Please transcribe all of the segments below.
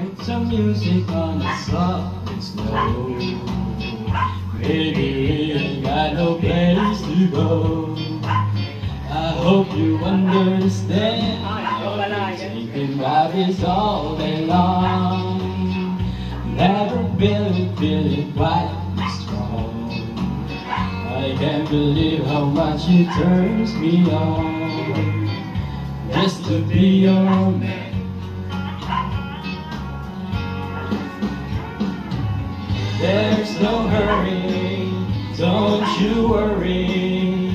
Put some music on the soft and slow. Baby, we ain't got no place to go. I hope you understand. About this all day long. Never been feeling quite strong. I can't believe how much it turns me on just to be your man. There's no hurry, don't you worry.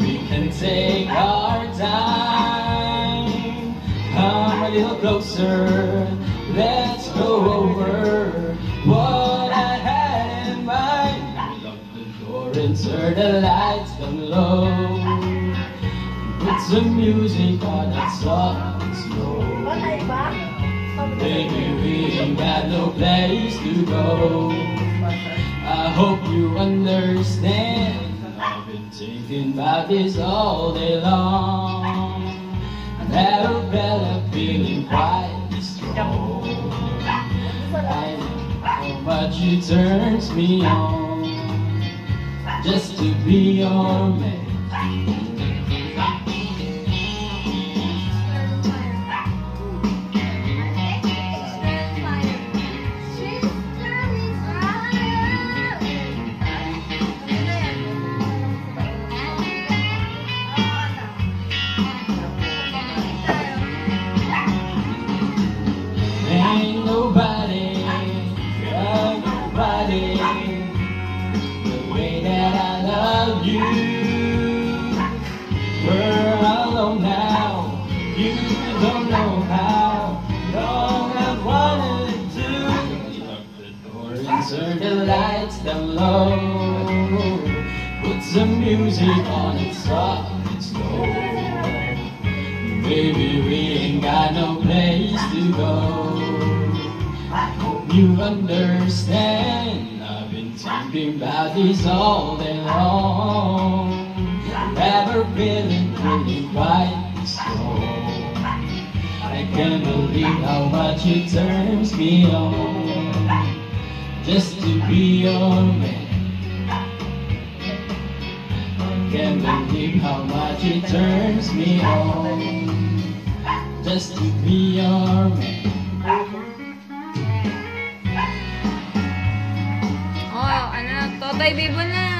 We can take our time. Come a little closer, let's go over what I had in mind. Lock the door and turn the lights down low. Put some music on that soft and slow. Baby, ain't got no place to go. I hope you understand. I've been thinking about this all day long. I never felt a feeling quite strong. I know how much it turns me on just to be your man. You. We're alone now, you don't know how long I've wanted to. Lock the door and turn the lights down low. Put some music on it soft and slow. Baby, we ain't got no place to go. I hope you understand. Thinking about this all day long. Never feeling really quite this strong. I can't believe how much it turns me on just to be your man. Can't believe how much it turns me on just to be your man. Bye, Bibon na.